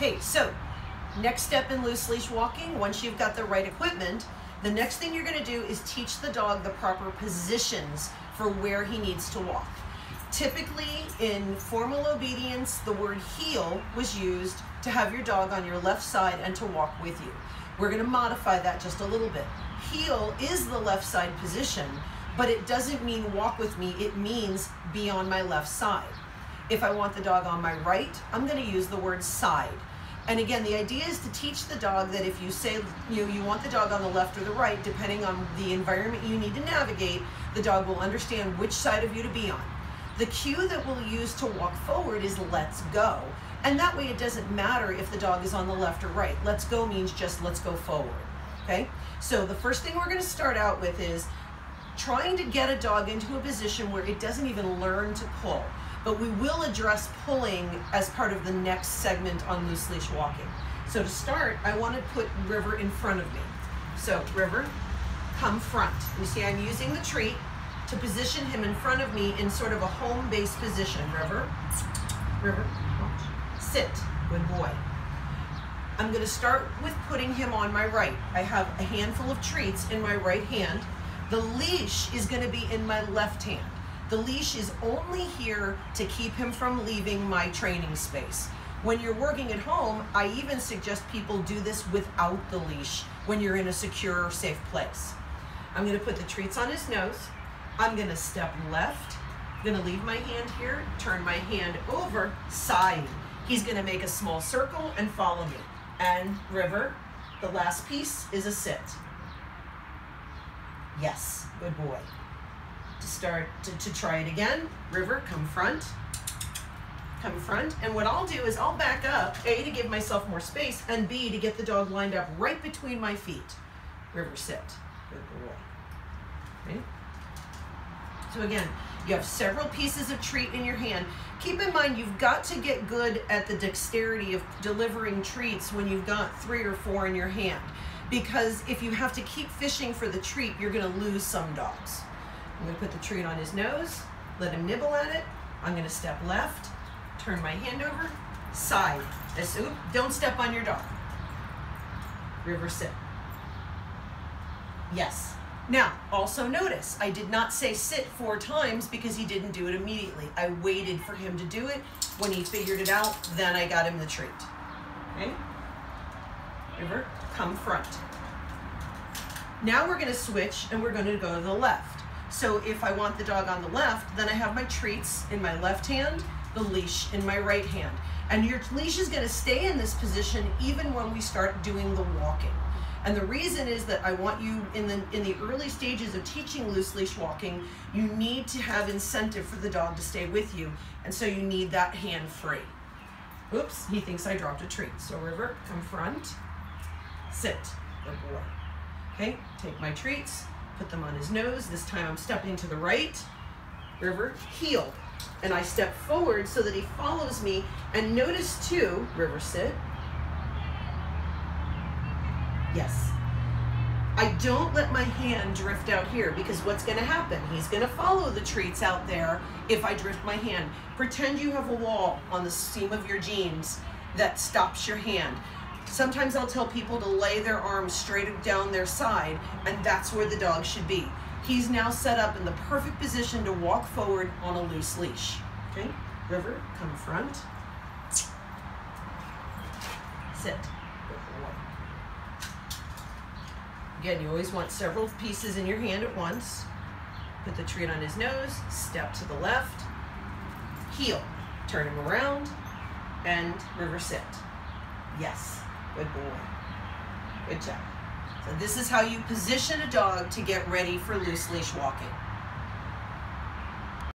Okay, so next step in loose leash walking, once you've got the right equipment, the next thing you're gonna do is teach the dog the proper positions for where he needs to walk. Typically, in formal obedience, the word heel was used to have your dog on your left side and to walk with you. We're gonna modify that just a little bit. Heel is the left side position, but it doesn't mean walk with me, it means be on my left side. If I want the dog on my right, I'm gonna use the word side. And again, the idea is to teach the dog that if you say you, know, you want the dog on the left or the right, depending on the environment you need to navigate, the dog will understand which side of you to be on. The cue that we'll use to walk forward is let's go. And that way it doesn't matter if the dog is on the left or right. Let's go means just let's go forward. Okay? So the first thing we're going to start out with is trying to get a dog into a position where it doesn't even learn to pull but we will address pulling as part of the next segment on loose leash walking. So to start, I want to put River in front of me. So River, come front. You see I'm using the treat to position him in front of me in sort of a home base position. River, River, sit, good boy. I'm going to start with putting him on my right. I have a handful of treats in my right hand. The leash is going to be in my left hand. The leash is only here to keep him from leaving my training space. When you're working at home, I even suggest people do this without the leash when you're in a secure, safe place. I'm gonna put the treats on his nose. I'm gonna step left. I'm gonna leave my hand here, turn my hand over, side. He's gonna make a small circle and follow me. And River, the last piece is a sit. Yes, good boy to start to, to try it again. River, come front, come front. And what I'll do is I'll back up, A, to give myself more space, and B, to get the dog lined up right between my feet. River, sit. Good boy. Okay. So again, you have several pieces of treat in your hand. Keep in mind, you've got to get good at the dexterity of delivering treats when you've got three or four in your hand. Because if you have to keep fishing for the treat, you're gonna lose some dogs. I'm gonna put the treat on his nose, let him nibble at it. I'm gonna step left, turn my hand over, side. This, oop, don't step on your dog. River sit. Yes. Now, also notice, I did not say sit four times because he didn't do it immediately. I waited for him to do it. When he figured it out, then I got him the treat. Okay? River, come front. Now we're gonna switch and we're gonna go to the left. So if I want the dog on the left, then I have my treats in my left hand, the leash in my right hand. And your leash is gonna stay in this position even when we start doing the walking. And the reason is that I want you in the in the early stages of teaching loose leash walking, you need to have incentive for the dog to stay with you. And so you need that hand free. Oops, he thinks I dropped a treat. So River, come front, sit, good boy. Okay, take my treats, put them on his nose. This time I'm stepping to the right, River, heel. And I step forward so that he follows me. And notice too, River, sit. Yes. I don't let my hand drift out here because what's going to happen? He's going to follow the treats out there if I drift my hand. Pretend you have a wall on the seam of your jeans that stops your hand. Sometimes I'll tell people to lay their arms straight down their side, and that's where the dog should be. He's now set up in the perfect position to walk forward on a loose leash. Okay, River, come front. Sit. Again, you always want several pieces in your hand at once. Put the treat on his nose, step to the left, heel, turn him around, and River sit. Yes. Good boy. Good job. So this is how you position a dog to get ready for loose leash walking.